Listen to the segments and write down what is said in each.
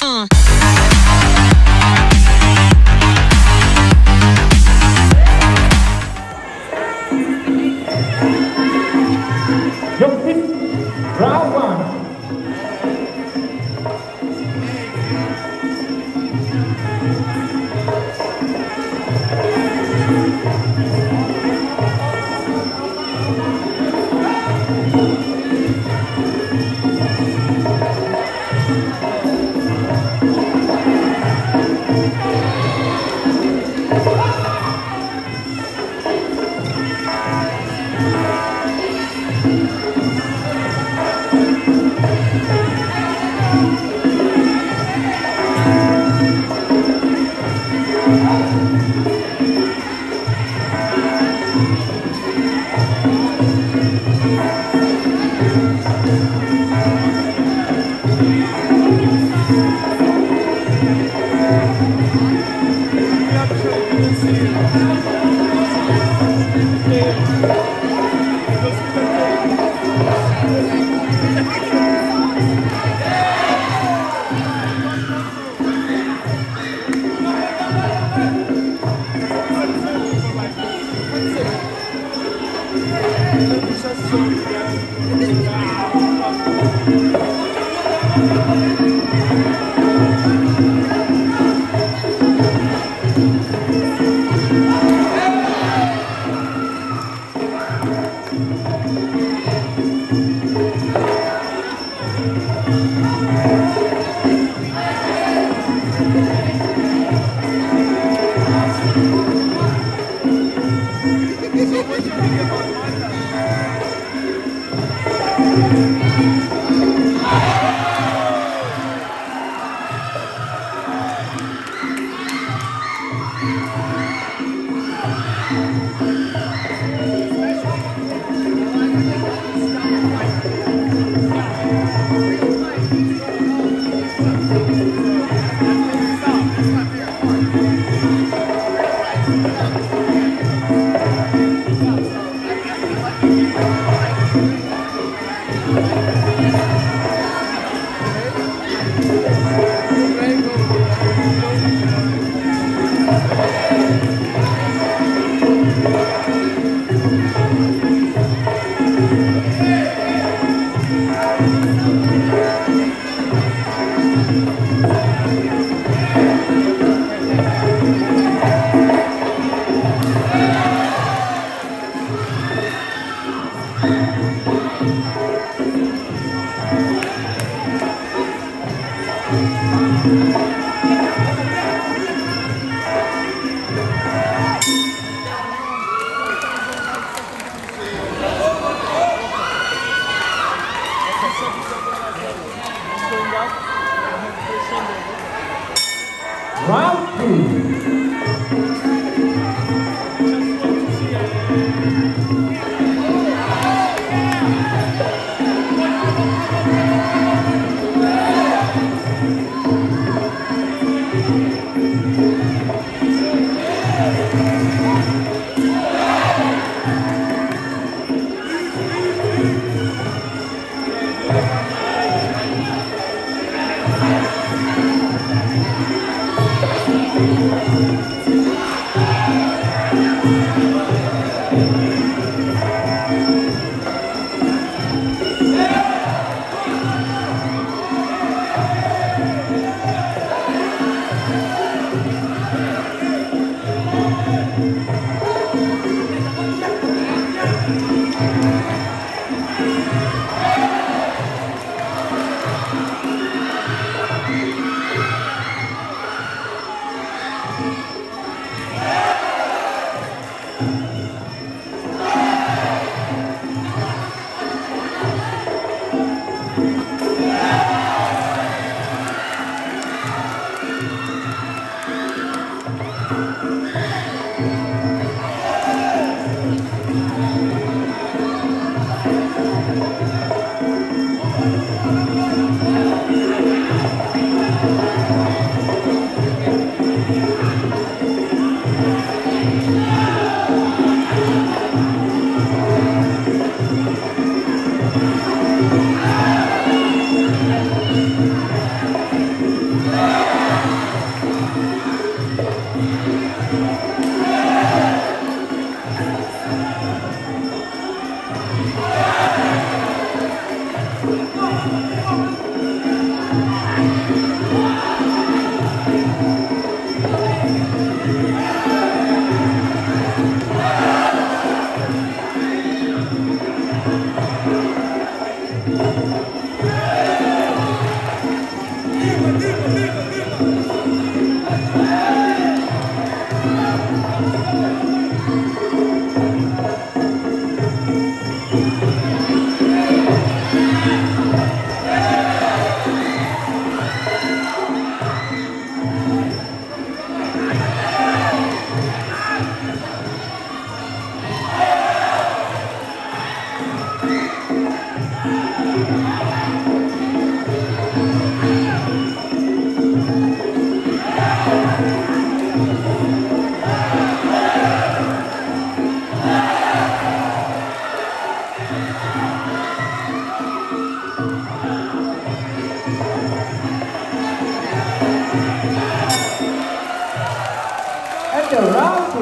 Uh. Thank you. Round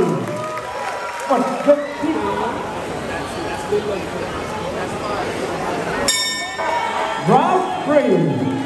One, two, three. Round three.